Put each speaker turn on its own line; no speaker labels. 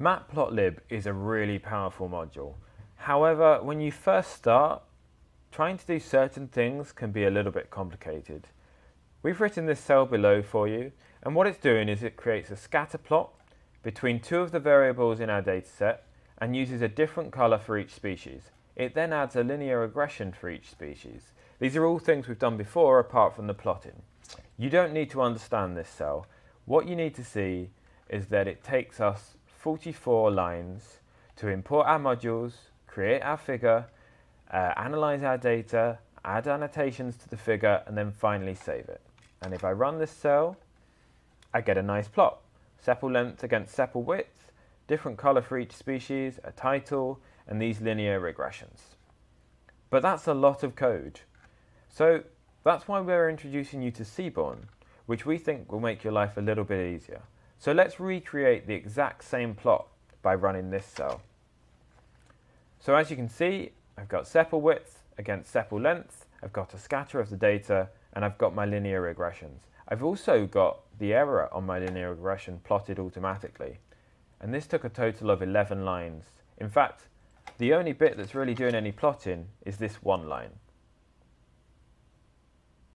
Matplotlib is a really powerful module. However, when you first start, trying to do certain things can be a little bit complicated. We've written this cell below for you, and what it's doing is it creates a scatter plot between two of the variables in our dataset and uses a different colour for each species. It then adds a linear regression for each species. These are all things we've done before apart from the plotting. You don't need to understand this cell. What you need to see is that it takes us 44 lines to import our modules, create our figure, uh, analyze our data, add annotations to the figure, and then finally save it. And if I run this cell, I get a nice plot. Sepal length against sepal width, different color for each species, a title, and these linear regressions. But that's a lot of code. So that's why we're introducing you to Seaborn, which we think will make your life a little bit easier. So let's recreate the exact same plot by running this cell. So as you can see, I've got sepal width against sepal length, I've got a scatter of the data, and I've got my linear regressions. I've also got the error on my linear regression plotted automatically. And this took a total of 11 lines. In fact, the only bit that's really doing any plotting is this one line.